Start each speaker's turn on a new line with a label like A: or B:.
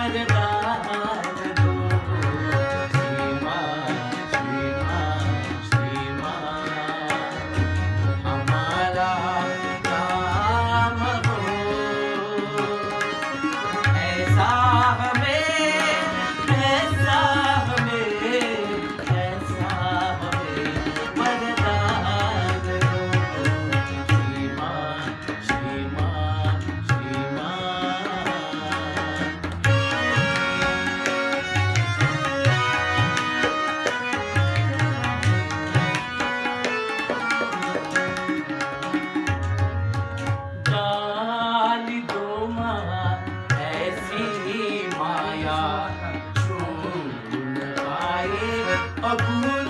A: मरदा Aku